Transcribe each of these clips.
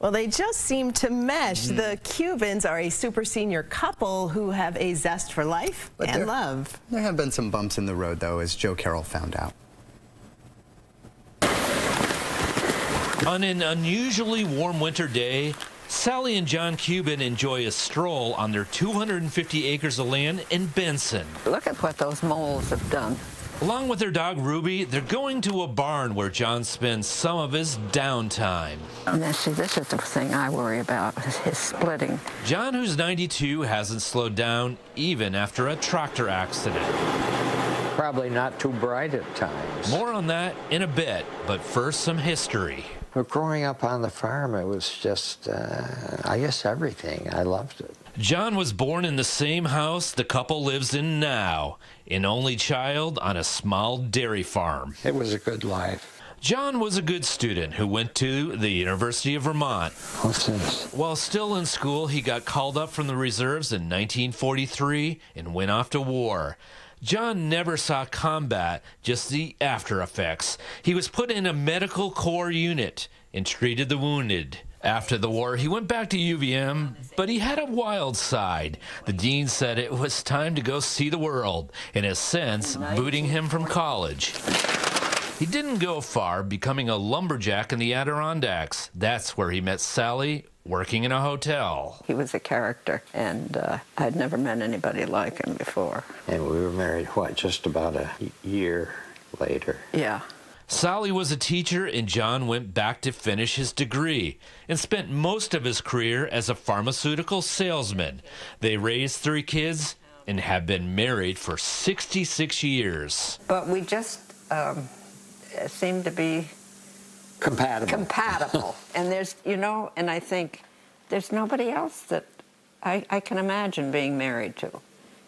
Well, they just seem to mesh. Mm. The Kubins are a super senior couple who have a zest for life but and there, love. There have been some bumps in the road, though, as Joe Carroll found out. On an unusually warm winter day, Sally and John Kubin enjoy a stroll on their 250 acres of land in Benson. Look at what those moles have done. Along with their dog Ruby, they're going to a barn where John spends some of his downtime. Now, see, this is the thing I worry about, is his splitting. John, who's 92, hasn't slowed down even after a tractor accident. Probably not too bright at times. More on that in a bit, but first some history. But growing up on the farm, it was just, uh, I guess, everything. I loved it. John was born in the same house the couple lives in now, an only child on a small dairy farm. It was a good life. John was a good student who went to the University of Vermont. What's this? While still in school, he got called up from the reserves in 1943 and went off to war. John never saw combat, just the after effects. He was put in a medical corps unit and treated the wounded. After the war, he went back to UVM, but he had a wild side. The dean said it was time to go see the world, in a sense, booting him from college. He didn't go far, becoming a lumberjack in the Adirondacks. That's where he met Sally, working in a hotel. He was a character, and uh, I'd never met anybody like him before. And we were married, what, just about a year later? Yeah. Sally was a teacher, and John went back to finish his degree and spent most of his career as a pharmaceutical salesman. They raised three kids and have been married for 66 years. But we just um, seem to be compatible. Compatible. and there's, you know, and I think there's nobody else that I, I can imagine being married to.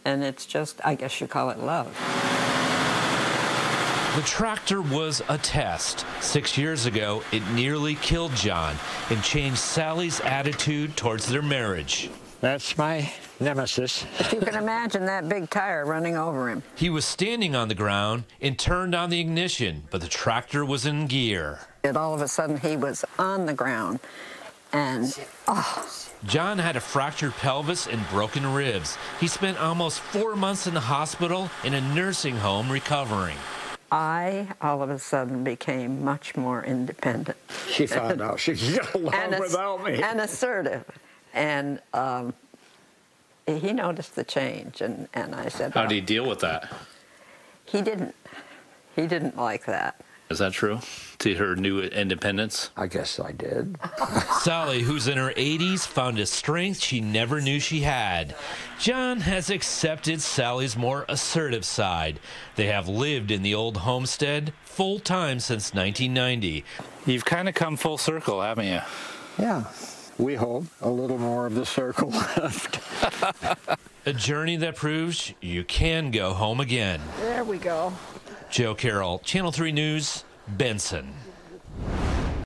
And it's just, I guess you call it love. The tractor was a test. Six years ago, it nearly killed John and changed Sally's attitude towards their marriage. That's my nemesis. If you can imagine that big tire running over him. He was standing on the ground and turned on the ignition, but the tractor was in gear. And all of a sudden, he was on the ground. And, oh. John had a fractured pelvis and broken ribs. He spent almost four months in the hospital in a nursing home recovering. I, all of a sudden, became much more independent. She found out she could get along without me. And assertive. And um, he noticed the change, and, and I said, How did he deal with that? He didn't. He didn't like that. Is that true? To her new independence? I guess I did. Sally, who's in her 80s, found a strength she never knew she had. John has accepted Sally's more assertive side. They have lived in the old homestead full time since 1990. You've kind of come full circle, haven't you? Yeah we hope, a little more of the circle left. a journey that proves you can go home again. There we go. Joe Carroll, Channel 3 News, Benson.